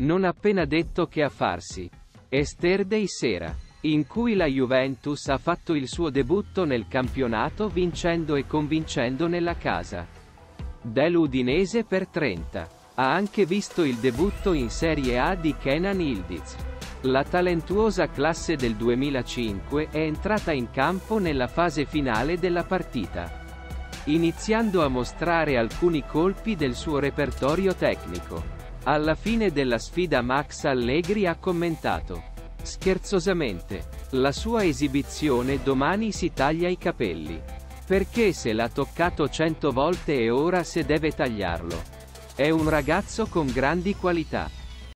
Non appena detto che a farsi. Esterday sera. In cui la Juventus ha fatto il suo debutto nel campionato vincendo e convincendo nella casa. Dell'Udinese per 30. Ha anche visto il debutto in Serie A di Kenan Ildiz. La talentuosa classe del 2005 è entrata in campo nella fase finale della partita iniziando a mostrare alcuni colpi del suo repertorio tecnico. Alla fine della sfida Max Allegri ha commentato. Scherzosamente. La sua esibizione domani si taglia i capelli. Perché se l'ha toccato cento volte e ora se deve tagliarlo. È un ragazzo con grandi qualità.